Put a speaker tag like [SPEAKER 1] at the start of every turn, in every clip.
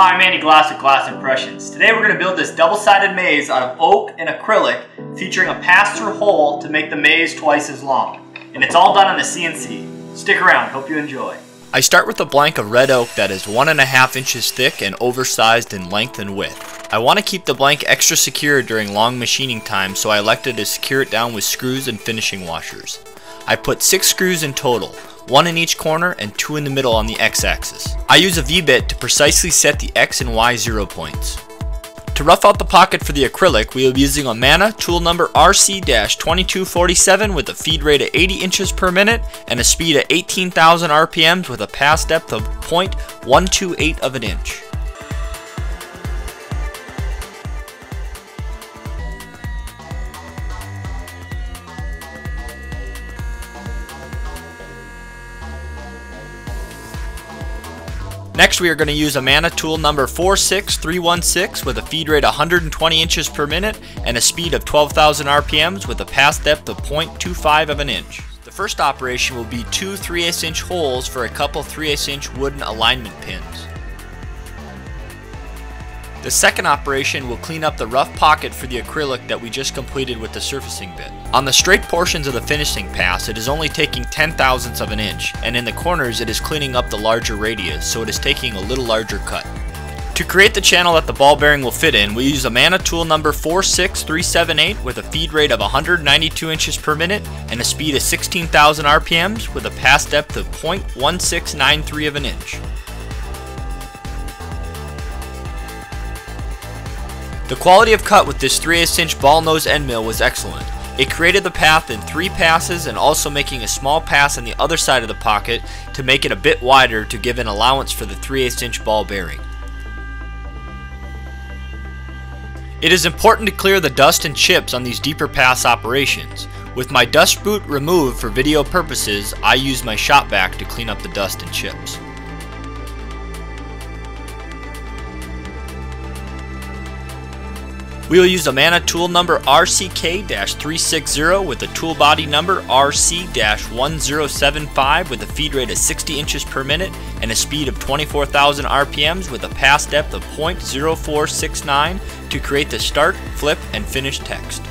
[SPEAKER 1] Hi, I'm Andy Glass with Glass Impressions. Today we're going to build this double-sided maze out of oak and acrylic featuring a pass-through hole to make the maze twice as long. And it's all done on the CNC. Stick around, hope you enjoy.
[SPEAKER 2] I start with a blank of red oak that is one and a half inches thick and oversized in length and width. I want to keep the blank extra secure during long machining time so I elected to secure it down with screws and finishing washers. I put six screws in total, one in each corner and two in the middle on the x-axis. I use a V-bit to precisely set the x and y zero points. To rough out the pocket for the acrylic, we will be using Amana tool number RC-2247 with a feed rate of 80 inches per minute and a speed of 18,000 RPMs with a pass depth of 0.128 of an inch. Next we are going to use Amana tool number 46316 with a feed rate 120 inches per minute and a speed of 12,000 RPMs with a pass depth of 0.25 of an inch. The first operation will be two 3 8 inch holes for a couple 3 8 inch wooden alignment pins. The second operation will clean up the rough pocket for the acrylic that we just completed with the surfacing bit. On the straight portions of the finishing pass, it is only taking 10 thousandths of an inch, and in the corners it is cleaning up the larger radius, so it is taking a little larger cut. To create the channel that the ball bearing will fit in, we use Amana tool number 46378 with a feed rate of 192 inches per minute and a speed of 16,000 RPMs with a pass depth of 0.1693 of an inch. The quality of cut with this 3 8 inch ball nose end mill was excellent. It created the path in three passes and also making a small pass on the other side of the pocket to make it a bit wider to give an allowance for the 3 8 inch ball bearing. It is important to clear the dust and chips on these deeper pass operations. With my dust boot removed for video purposes, I use my shop vac to clean up the dust and chips. We will use Amana tool number RCK-360 with a tool body number RC-1075 with a feed rate of 60 inches per minute and a speed of 24,000 RPMs with a pass depth of 0.0469 to create the start, flip, and finish text.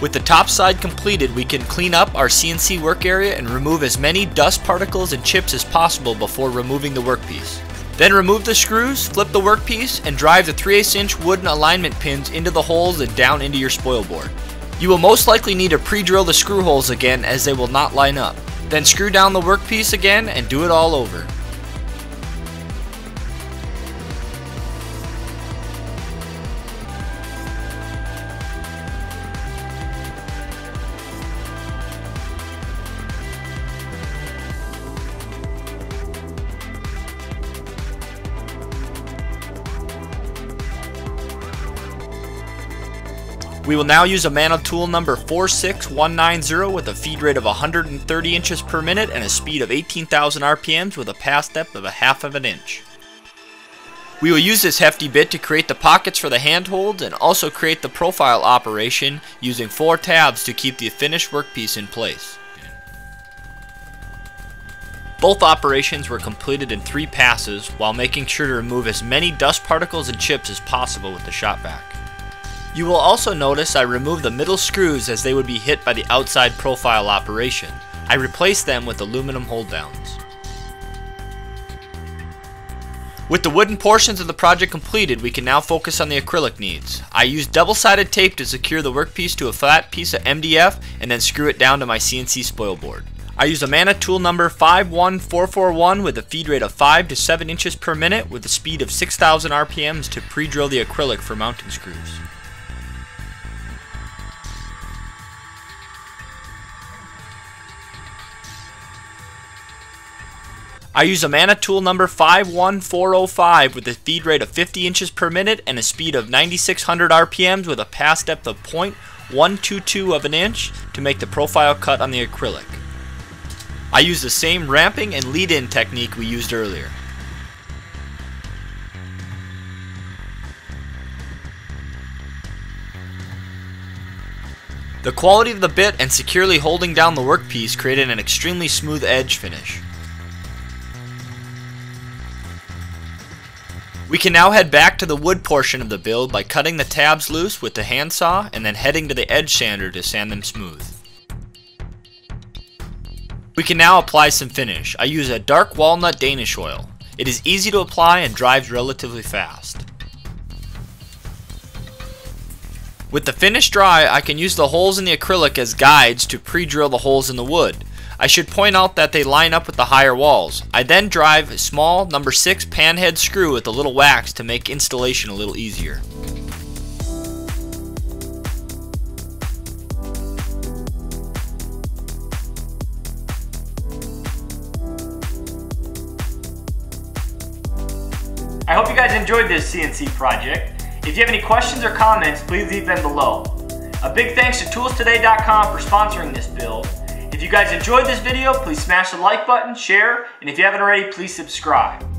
[SPEAKER 2] With the top side completed, we can clean up our CNC work area and remove as many dust particles and chips as possible before removing the workpiece. Then remove the screws, flip the workpiece, and drive the 3 8 inch wooden alignment pins into the holes and down into your spoil board. You will most likely need to pre-drill the screw holes again as they will not line up. Then screw down the workpiece again and do it all over. We will now use Amana tool number 46190 with a feed rate of 130 inches per minute and a speed of 18,000 RPMs with a pass depth of a half of an inch. We will use this hefty bit to create the pockets for the handholds and also create the profile operation using four tabs to keep the finished workpiece in place. Both operations were completed in three passes while making sure to remove as many dust particles and chips as possible with the shop vac. You will also notice I removed the middle screws as they would be hit by the outside profile operation. I replaced them with aluminum hold downs. With the wooden portions of the project completed, we can now focus on the acrylic needs. I used double-sided tape to secure the workpiece to a flat piece of MDF and then screw it down to my CNC spoil board. I used Amana tool number 51441 with a feed rate of 5 to 7 inches per minute with a speed of 6000 RPMs to pre-drill the acrylic for mounting screws. I use Amana tool number 51405 with a feed rate of 50 inches per minute and a speed of 9600 RPMs with a pass depth of 0.122 of an inch to make the profile cut on the acrylic. I use the same ramping and lead-in technique we used earlier. The quality of the bit and securely holding down the workpiece created an extremely smooth edge finish. We can now head back to the wood portion of the build by cutting the tabs loose with the handsaw and then heading to the edge sander to sand them smooth. We can now apply some finish. I use a dark walnut Danish oil. It is easy to apply and dries relatively fast. With the finish dry, I can use the holes in the acrylic as guides to pre-drill the holes in the wood. I should point out that they line up with the higher walls. I then drive a small number 6 panhead screw with a little wax to make installation a little easier.
[SPEAKER 1] I hope you guys enjoyed this CNC project. If you have any questions or comments, please leave them below. A big thanks to toolstoday.com for sponsoring this build. If you guys enjoyed this video, please smash the like button, share, and if you haven't already, please subscribe.